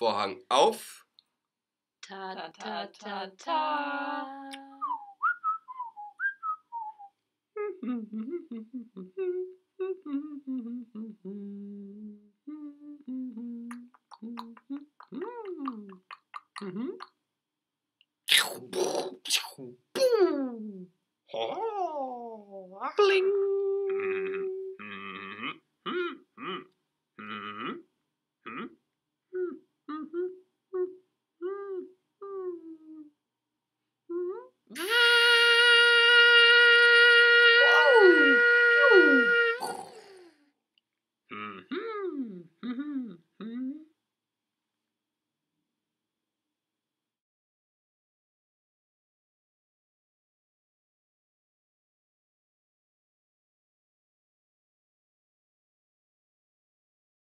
Vorhang auf. Ta, ta, ta, ta. Bling. Mm-hmm.